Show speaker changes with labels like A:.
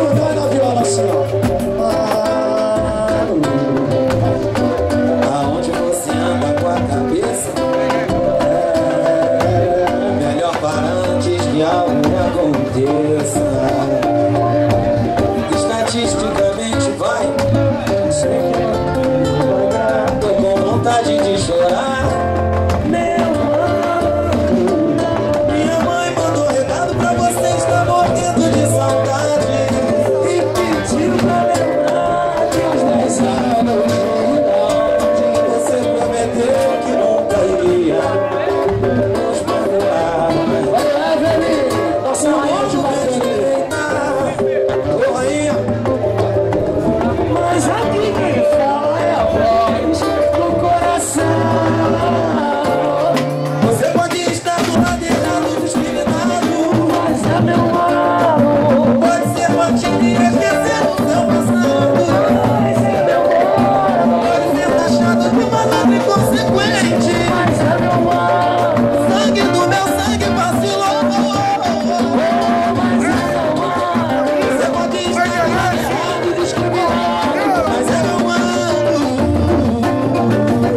A: do